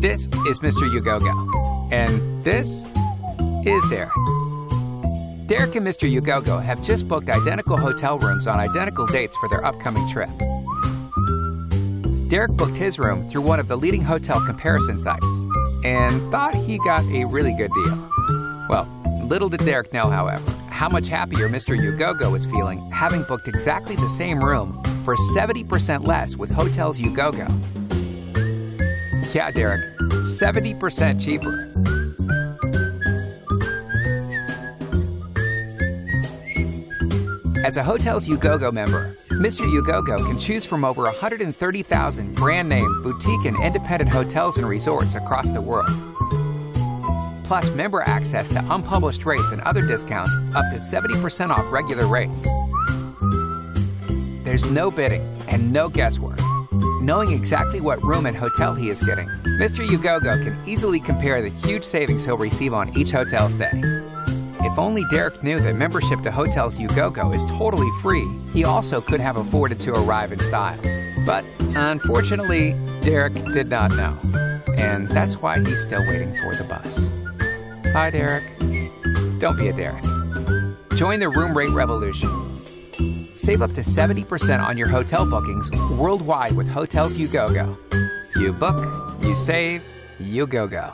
This is Mr. Ugogo. And this is Derek. Derek and Mr. Ugogo have just booked identical hotel rooms on identical dates for their upcoming trip. Derek booked his room through one of the leading hotel comparison sites and thought he got a really good deal. Well, little did Derek know, however, how much happier Mr. Ugogo was feeling having booked exactly the same room for 70% less with Hotels Ugogo. Yeah, Derek, 70% cheaper. As a Hotels Ugogo member, Mr. Ugogo can choose from over 130,000 brand name, boutique, and independent hotels and resorts across the world. Plus, member access to unpublished rates and other discounts up to 70% off regular rates. There's no bidding and no guesswork. Knowing exactly what room and hotel he is getting, Mr. Ugogo can easily compare the huge savings he'll receive on each hotel stay. If only Derek knew that membership to Hotels Ugogo is totally free, he also could have afforded to arrive in style. But unfortunately, Derek did not know. And that's why he's still waiting for the bus. Hi, Derek. Don't be a Derek. Join the room rate revolution. Save up to 70% on your hotel bookings worldwide with Hotels Ugogo. You book, you save, you go go.